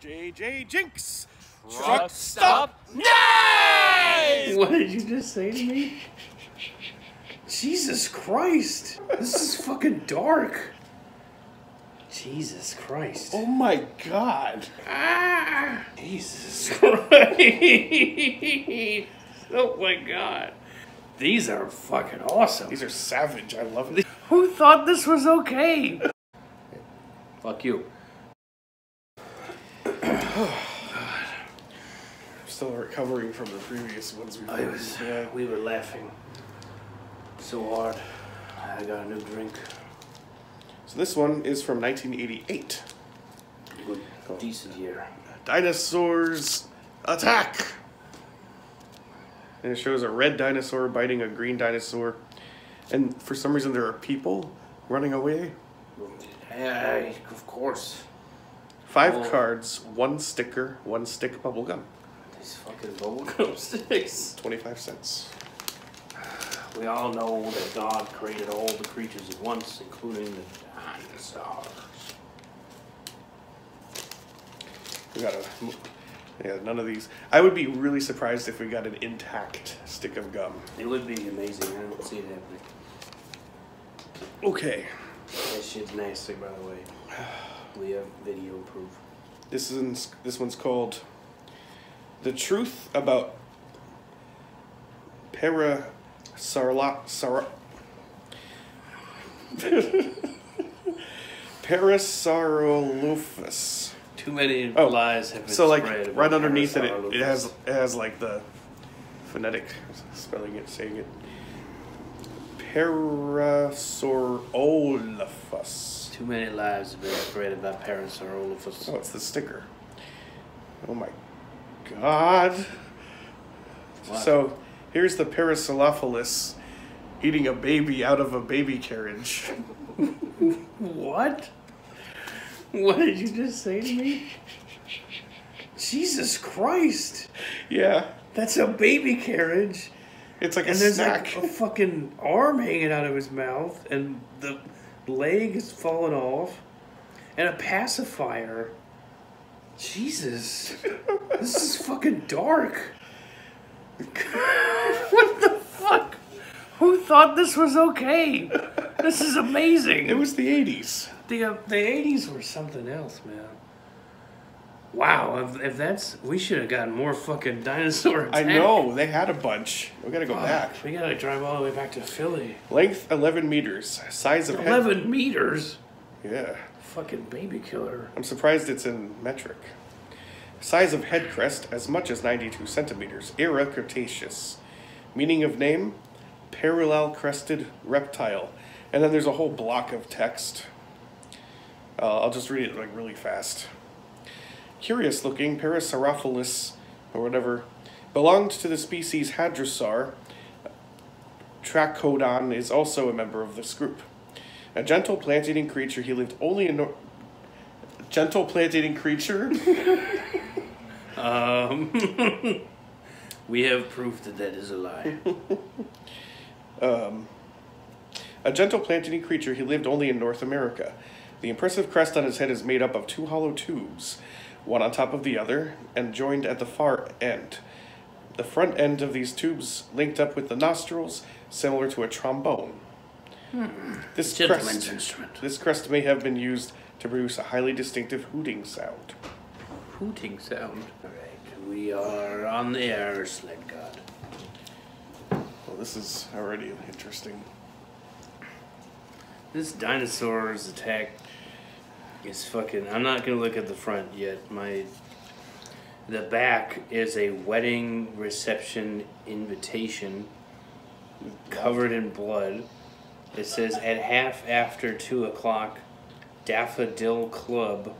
JJ Jinks. Truck stop. Nice! What did you just say to me? Jesus Christ. This is fucking dark. Jesus Christ. Oh my god. Ah, Jesus Christ. oh my god. These are fucking awesome. These are savage. I love it. Who thought this was okay? Fuck you. Still recovering from the previous ones we I was, Yeah. we were laughing so hard. I got a new drink. So this one is from 1988. Good, decent year. Dinosaurs attack! And it shows a red dinosaur biting a green dinosaur. And for some reason, there are people running away. Yeah, of course. Five Oh. cards, one sticker, one stick bubble gum. These fucking bubblegum sticks. 25 cents. We all know that God created all the creatures at once, including the dinosaurs. We got a. Yeah, none of these. I would be really surprised if we got an intact stick of gum. It would be amazing. I don't see it happening. Okay. That shit's nasty, by the way. We have video proof. This is this one's called "The Truth About Parasarla Sar- Parasaurolophus." Too many Oh, lies have been So like right underneath it, it, it has it has like the phonetic spelling it, saying it. Parasaurolophus. Too many lives have been spread about Parasaurolophus. Oh, it's the sticker. Oh my god. So here's the Parasaurolophus eating a baby out of a baby carriage. What? What did you just say to me? Jesus Christ! yeah, That's a baby carriage, it's like and a there's snack. like a fucking arm hanging out of his mouth, and the leg is falling off, and a pacifier. Jesus, this is fucking dark. what the fuck? Who thought this was okay? This is amazing. it was the 80s. The uh, the eighties were something else, man. Wow, if, if that's we should have gotten more fucking dinosaur. I know, they had a bunch. We gotta go back. We gotta drive all the way back to Philly. Length 11 meters. Size of head. Eleven meters. Yeah. Fucking baby killer. I'm surprised it's in metric. Size of head crest as much as 92 centimeters. Era Cretaceous. Meaning of name? Parallel crested reptile. And then there's a whole block of text. Uh, I'll just read it like really fast. Curious looking Parasaurophilis, or whatever, belonged to the species Hadrosaur. Trachodon is also a member of this group. A gentle plant-eating creature, he lived only in Nor- gentle plant-eating creature. Um, we have proof that that is a lie. A gentle plant-eating creature, he lived only in North America. The impressive crest on his head is made up of two hollow tubes, one on top of the other, and joined at the far end. The front end of these tubes linked up with the nostrils, similar to a trombone. Hmm. This Gentleman's crest, instrument. this crest may have been used to produce a highly distinctive hooting sound. Hooting sound. Alright, we are on the air, sled god. Well, this is already interesting. This dinosaur's attack is fucking. I'm not gonna look at the front yet. My. The back is a wedding reception invitation covered in blood. It says at half after two o'clock, Daffodil Club,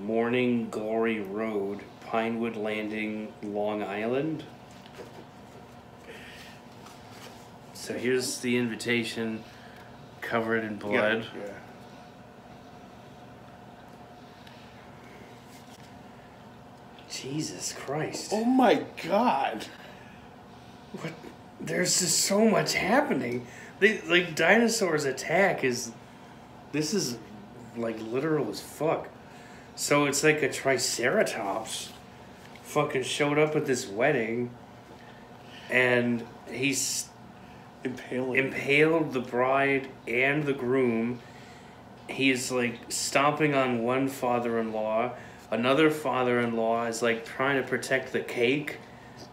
Morning Glory Road, Pinewood Landing, Long Island. So here's the invitation covered in blood. Yeah. Jesus Christ. Oh my god. What? There's just so much happening. They, like dinosaurs attack is. This is like literal as fuck. So it's like a triceratops fucking showed up at this wedding and he's Impaling. impaled the bride and the groom. He's like stomping on one father in law. Another father in law is like trying to protect the cake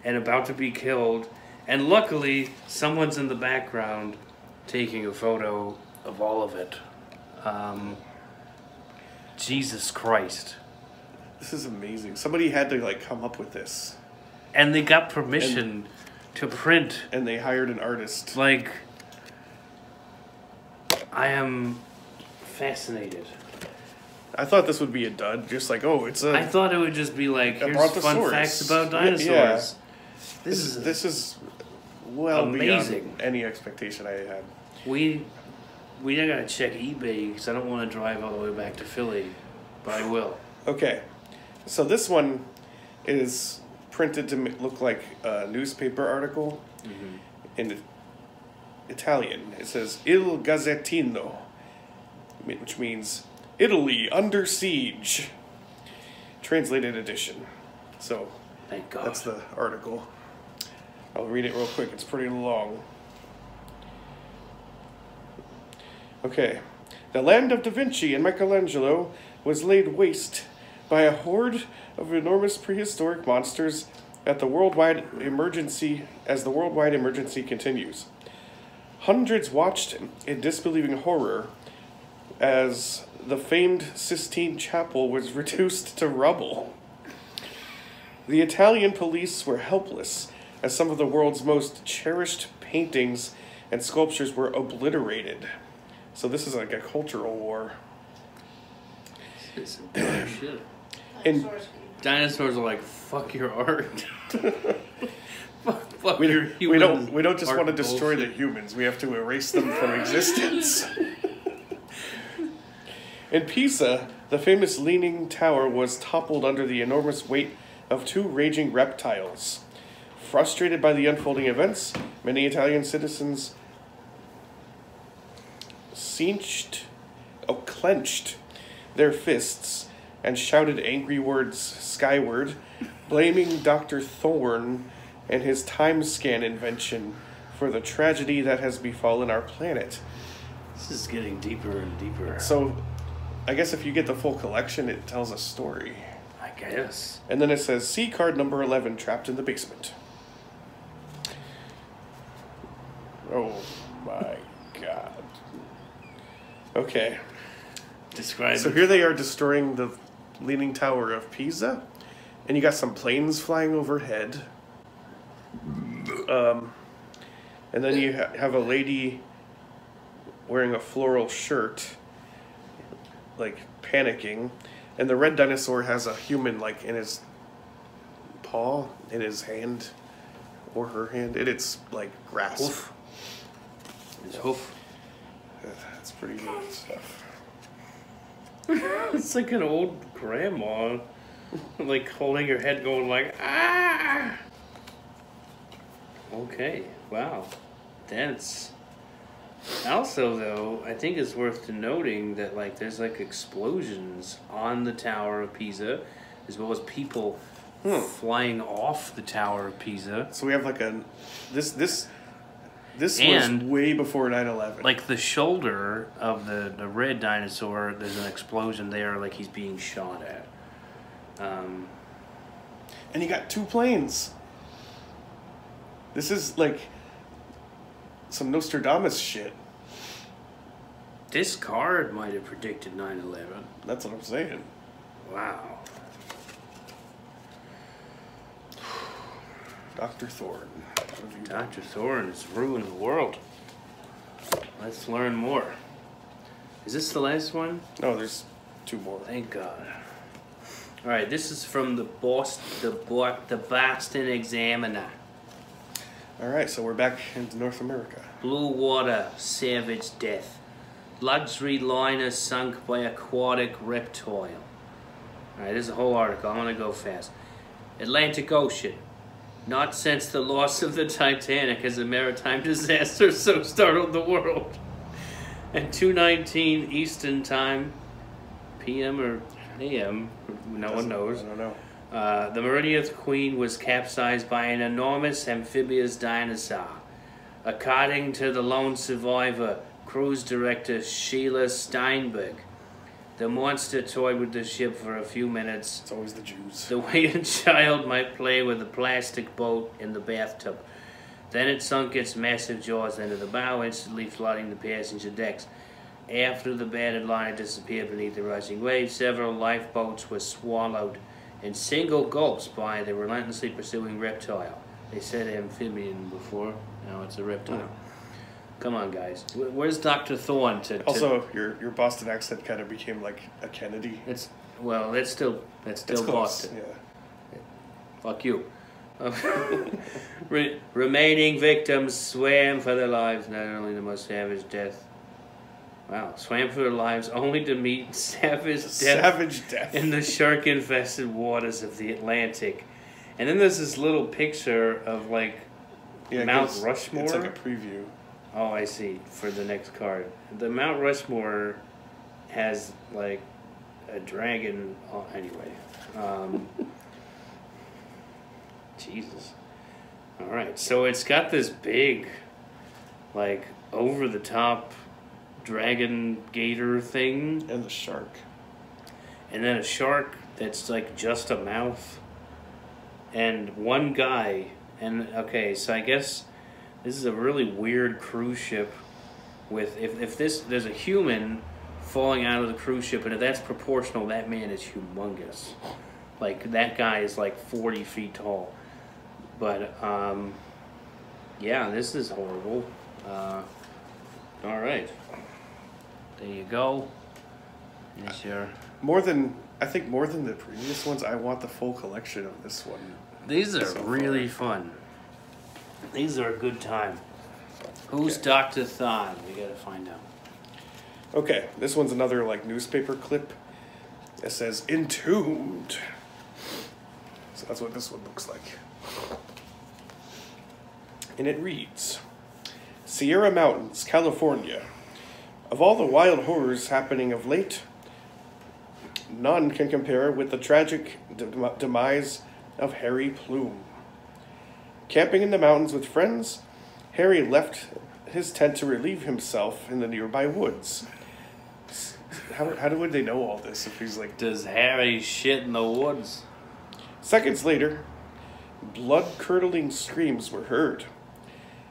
and about to be killed. And luckily, someone's in the background taking a photo of all of it. Um, Jesus Christ. this is amazing. Somebody had to like come up with this, And they got permission to print and they hired an artist. Like, I am fascinated. I thought this would be a dud, just like oh, it's a. I thought it would just be like, here's fun facts about Yeah, dinosaurs. yeah. This, this is is this is well Amazing. beyond any expectation I had. we we gotta check eBay because I don't want to drive all the way back to Philly, but I will. Okay, so this one is printed to look like a newspaper article mm-hmm. in Italian. It says Il Gazzettino, which means Italy under siege. Translated edition. So Thank God. that's the article. I'll read it real quick, it's pretty long. Okay. The land of Da Vinci and Michelangelo was laid waste by a horde of enormous prehistoric monsters at the worldwide emergency as the worldwide emergency continues. Hundreds watched in disbelieving horror as the famed Sistine Chapel was reduced to rubble. The Italian police were helpless as some of the world's most cherished paintings and sculptures were obliterated. So this is like a cultural war. It's shit. And Dinosaurs are like, fuck your art. fuck, fuck we, your we don't we don't just want to destroy bullshit. the humans. We have to erase them from existence. In Pisa, the famous Leaning Tower was toppled under the enormous weight of two raging reptiles. Frustrated by the unfolding events, many Italian citizens cinched, oh, clenched their fists and shouted angry words skyward, blaming Dr. Thorne and his time scan invention for the tragedy that has befallen our planet. This is getting deeper and deeper. So, I guess if you get the full collection, it tells a story. I guess. And then it says C card number 11 trapped in the basement. Oh my god. Okay. Describe So here they are destroying the Leaning Tower of Pisa, and you got some planes flying overhead. Um, and then you ha- have a lady wearing a floral shirt, like panicking, and the red dinosaur has a human like in his paw, in his hand, or her hand, in its like grasp. Hoof. His hoof. That's pretty good stuff. It's like an old grandma, like holding her head, going like ah. Okay, wow, dense. Also, though, I think it's worth noting that like there's like explosions on the Tower of Pisa, as well as people flying off the Tower of Pisa. So we have like a this this this And- was way before 9-11. Like the shoulder of the, the red dinosaur, there's an explosion there, like he's being shot at. Um, and you got two planes. This is like some Nostradamus shit. this card might have predicted 9 11. That's what I'm saying. Wow. Dr. Thorne. Dr. Thorne has ruined the world. Let's learn more. Is this the last one? No, there's two more. Thank God. All right, this is from the Boston, the, the Boston Examiner. All right, so we're back into North America. Blue water, savage death. Luxury liner sunk by aquatic reptile. Alright, this is a whole article. I'm gonna go fast. Atlantic Ocean. Not since the loss of the Titanic has a maritime disaster so startled the world. At 2:19 Eastern Time, PM or a.m. No one knows. I don't know. Uh, the Meridian Queen was capsized by an enormous amphibious dinosaur. According to the lone survivor, cruise director Sheila Steinberg, the monster toyed with the ship for a few minutes, It's always the Jews. the way a child might play with a plastic boat in the bathtub. Then it sunk its massive jaws into the bow, instantly flooding the passenger decks. After the battered liner disappeared beneath the rushing waves, several lifeboats were swallowed in single gulps by the relentlessly pursuing reptile. They said amphibian before, now it's a reptile. Oh. Come on, guys. Where's Dr. Thorne to, to Also, your your Boston accent kind of became like a Kennedy. It's well, that's still that's still It's close, Boston. Yeah. Fuck you. Re- remaining victims swam for their lives, not only the most savage death. Wow, swam for their lives only to meet savage death Savage death. in the shark infested waters of the Atlantic. And then there's this little picture of like Yeah, Mount Rushmore? It's like a preview. Oh, I see. For the next card, the Mount Rushmore has like a dragon. Oh, anyway, um, Jesus. All right, so it's got this big, like over the top dragon gator thing, And the shark. and then a shark that's like just a mouth, and one guy. And okay, so I guess this is a really weird cruise ship. With if if this there's a human falling out of the cruise ship, and if that's proportional, that man is humongous. Like that guy is like forty feet tall. But um, yeah, this is horrible. Uh, all right, there you go. There's your. More than I think more than the previous ones, I want the full collection of this one. These are So really fun. These are a good time. Who's Okay. Dr. Thon? We gotta find out. Okay, this one's another like newspaper clip. It says entombed. So that's what this one looks like. And it reads Sierra Mountains, California. Of all the wild horrors happening of late, none can compare with the tragic dem- demise of Harry Plume. Camping in the mountains with friends, Harry left his tent to relieve himself in the nearby woods. How, how would they know all this if he's like. Does Harry shit in the woods? Seconds later, blood curdling screams were heard.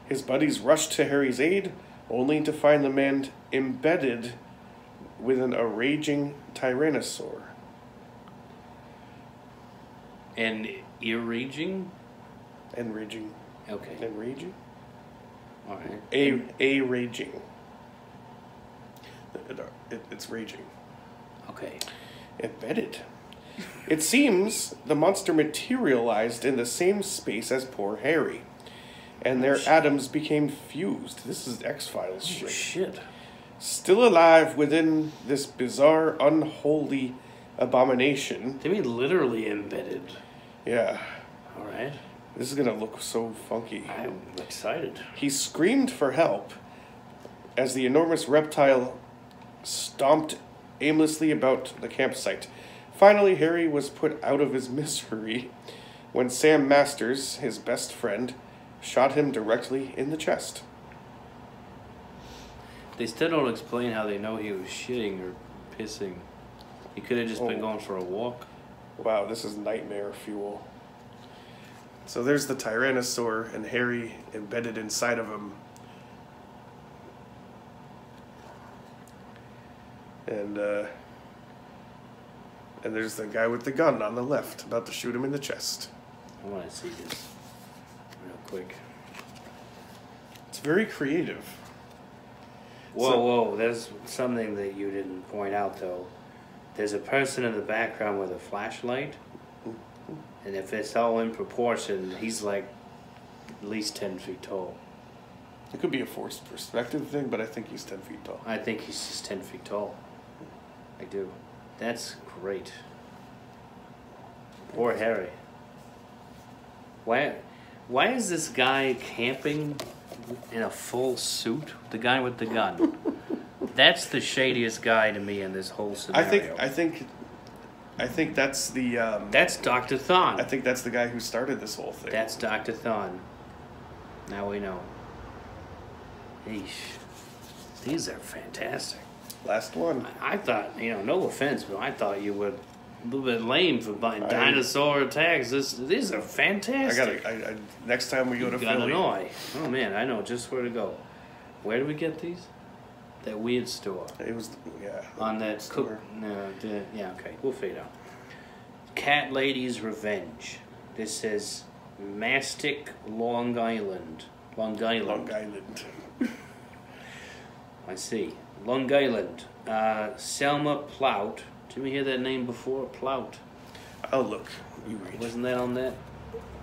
His buddies rushed to Harry's aid, only to find the man embedded within a raging tyrannosaur. And ear raging? And raging. Okay. And raging? Alright. A, a raging. It- it- it's raging. Okay. Embedded. It seems the monster materialized in the same space as poor Harry, and their atoms became fused. This is X Files Oh, shit. shit. Still alive within this bizarre, unholy abomination. They mean literally embedded. Yeah, Alright. this is gonna look so funky. I'm excited. He screamed for help as the enormous reptile stomped aimlessly about the campsite. Finally, Harry was put out of his misery when Sam Masters, his best friend, shot him directly in the chest. They still don't explain how they know he was shitting or pissing. He could have just been Oh. going for a walk. Wow, this is nightmare fuel. So there's the Tyrannosaur and Harry embedded inside of him. And uh and there's the guy with the gun on the left about to shoot him in the chest. I want to see this real quick. It's very creative. Whoa, So- whoa, there's something that you didn't point out though. There's a person in the background with a flashlight, mm-hmm. and if it's all in proportion, he's like at least 10 feet tall. It could be a forced perspective thing, but I think he's ten feet tall. I think he's just 10 feet tall. Mm. I do. That's great. Poor Harry. Why, why is this guy camping in a full suit? The guy with the gun. That's the shadiest guy to me in this whole scenario. I think I think I think that's the. Um, That's Dr. Thon. I think that's the guy who started this whole thing. That's Dr. Thon. Now we know. Eesh. These are fantastic. Last one. I, I thought, you know, no offense, but I thought you were a little bit lame for buying I- dinosaur attacks. This, these are fantastic. I got I, I, Next time we go to Philly, Illinois. Oh man, I know just where to go. Where do we get these? That weird store. it was yeah. On that Store. cook. No, the, yeah, okay, we'll figure it out. Cat Lady's Revenge. This says Mastic, Long Island. Long Island. Long Island. I see. Long Island. Uh, Selma Plout. Did we hear that name before? Plout. Oh look, you read. Wasn't that on that?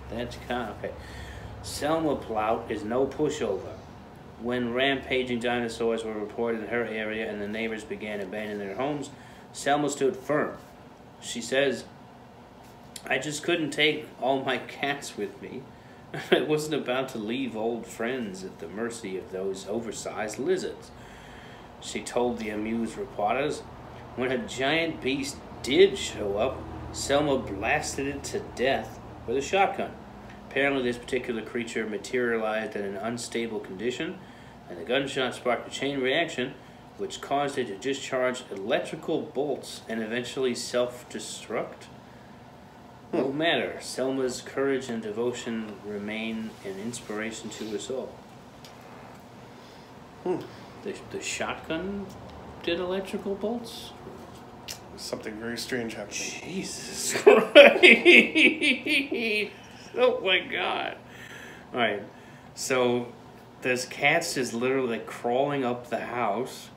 That's kind of okay. Selma Plout is no pushover. When rampaging dinosaurs were reported in her area and the neighbors began abandoning their homes, Selma stood firm. She says, I just couldn't take all my cats with me. I wasn't about to leave old friends at the mercy of those oversized lizards. She told the amused reporters, when a giant beast did show up, Selma blasted it to death with a shotgun. Apparently, this particular creature materialized in an unstable condition, and the gunshot sparked a chain reaction, which caused it to discharge electrical bolts and eventually self destruct. No matter, Selma's courage and devotion remain an inspiration to us all. Hmm. The, the shotgun did electrical bolts? Something very strange happened. Jesus Christ! oh my god! All right, so this cats just literally like crawling up the house.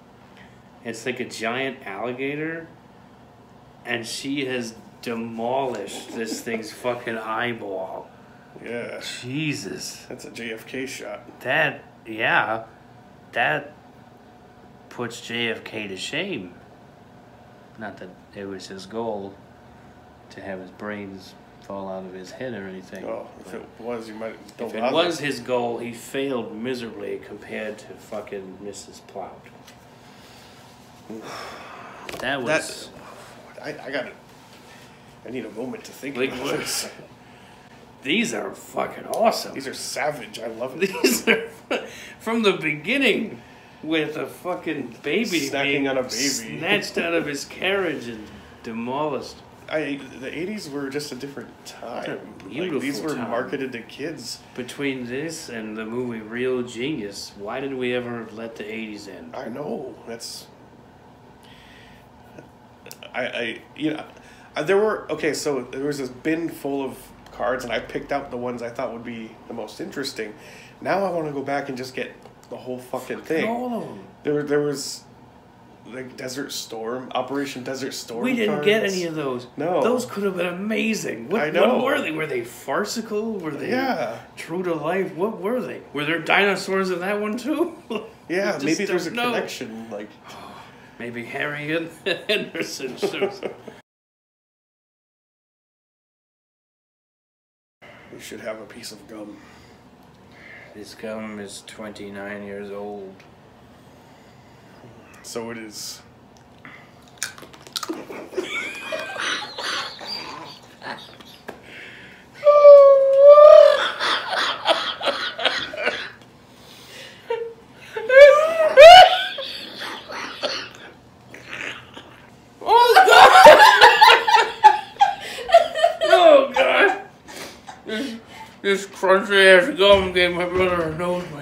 It's like a giant alligator, and she has demolished this thing's fucking eyeball. Yeah, Jesus, that's a JFK shot. that yeah, that puts JFK to shame. Not that it was his goal to have his brains fall out of his head or anything. Oh, if it was, you might. Don't If it bother. was his goal, he failed miserably compared to fucking Mrs. Plout. That was. I, I got it. I need a moment to think Like about this. These are fucking awesome. These are savage. I love it. These are from the beginning with a fucking baby Snacking on a baby. snatched out of his carriage and demolished. I the '80s were just a different time. Like, beautiful these were time. marketed to kids. Between this and the movie Real Genius, why did we ever let the 80s end? I know that's. I I you know, uh, there were okay. So there was this bin full of cards, and I picked out the ones I thought would be the most interesting. Now I want to go back and just get the whole fucking thing. All of them. There there was like Desert Storm, Operation Desert Storm. We didn't cards. get any of those. No. Those could have been amazing. What, I know. what were they? Were they farcical? Were they Yeah, true to life? What were they? Were there dinosaurs in that one too? yeah. Maybe there's a know. connection. Like Maybe Harry and Henderson. we should have a piece of gum. This gum is 29 years old. So it is. Crunchy ass gum gave my brother a nosebleed.